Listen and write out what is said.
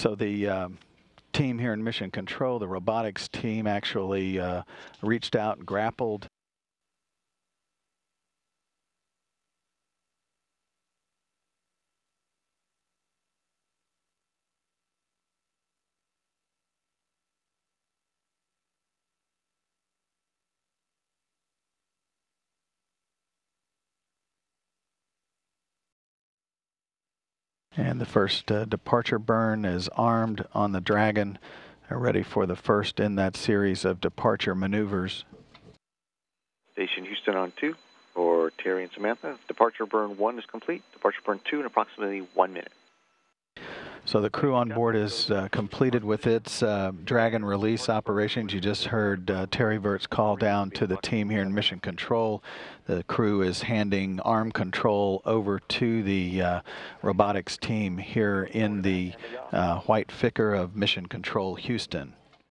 So the um, team here in Mission Control, the robotics team, actually uh, reached out and grappled. And the first uh, departure burn is armed on the Dragon, uh, ready for the first in that series of departure maneuvers. Station Houston on two for Terry and Samantha. Departure burn one is complete. Departure burn two in approximately one minute. So the crew on board is uh, completed with its uh, Dragon release operations. You just heard uh, Terry Virts call down to the team here in Mission Control. The crew is handing arm control over to the uh, robotics team here in the uh, White FCR of Mission Control Houston.